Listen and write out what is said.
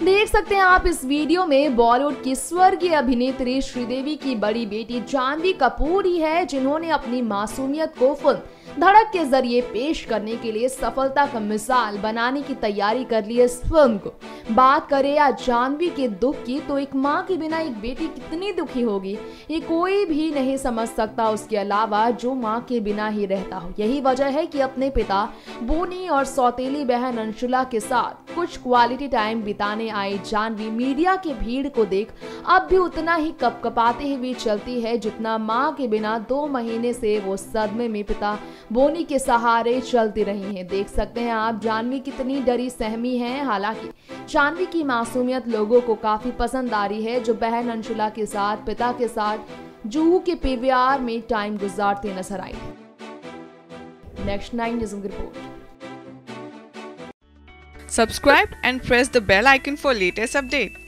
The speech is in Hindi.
सकते हैं आप इस वीडियो में बॉलीवुड की स्वर्गीय अभिनेत्री श्रीदेवी की बड़ी बेटी जानवी कपूर ही है, जिन्होंने अपनी मासूमियत को फ़िल्म धड़क के ज़रिए पेश करने के लिए सफलता का मिसाल बनाने की तैयारी कर ली इस फ़िल्म को। बात करें या जानवी के दुख की तो एक माँ के बिना एक बेटी कितनी दुखी होगी, ये कोई भी नहीं समझ सकता। उसके अलावा जो माँ के बिना ही रहता हो, यही वजह है कि अपने पिता, बोनी और सौतेली बहन अंशुला के साथ कुछ क्वालिटी टाइम बिताने आई जानवी मीडिया की भीड़ को देख, अब भी उतना ही कपकपाते हुए चलती है जितना माँ के बिना दो महीने से वो सदमे में पिता बोनी के सहारे चलती रही हैं। देख सकते हैं आप जानवी कितनी डरी सहमी है। हालाँकि जानवी की मासूमियत लोगों को काफ़ी पसंद आ रही है, जो बहन अंशुला के साथ, पिता के साथ जूहू के पीवीआर में टाइम गुजारते नज़र आई next nine news report Subscribe and press the bell icon for latest update.